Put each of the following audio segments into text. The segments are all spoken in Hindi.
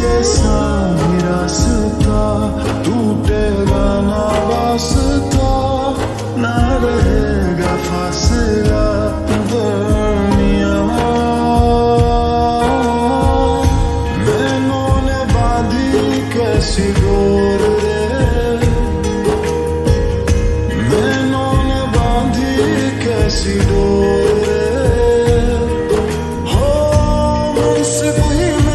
जैसा मेरा सता टूटेगा ना वास्ता ना रहेगा फासला कैसी डोर रे मैनों ने बांधी कैसी डोर हो मुझसे कोई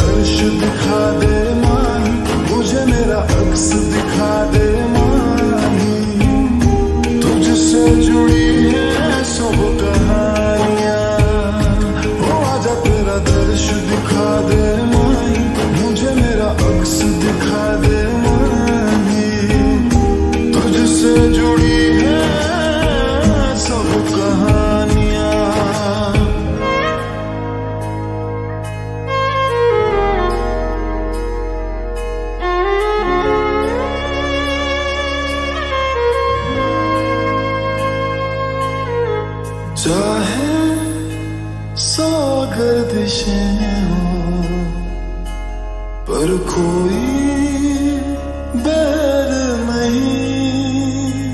दिखा दे मुझे मेरा अक्स दिखा दे तुझसे जुड़ी गर्दिशें हो। पर कोई बैर नहीं।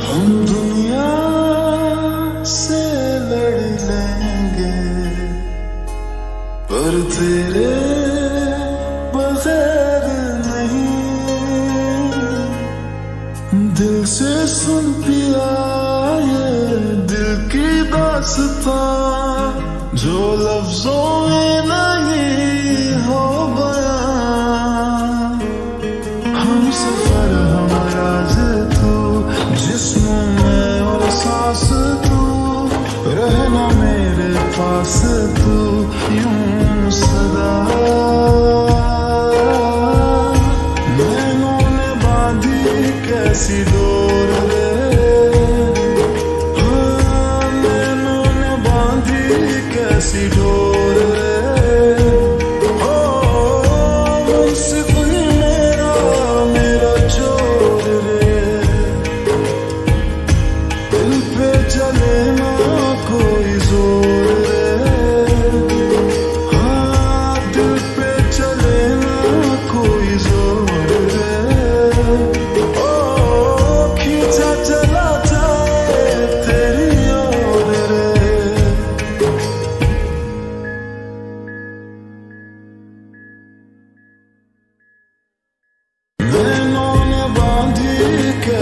हम दुनिया से लड़ लेंगे। पर तेरे बगैर नहीं। दिल से सुन पिया दास्तां जो लफ्जों में नहीं हो बयां हम सफर हमारा तू जिस्म में और सांस तू रहना मेरे पास तू मुंसिफ ही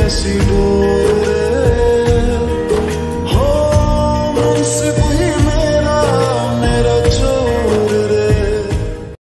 नैनों ने बांधी कैसी डोर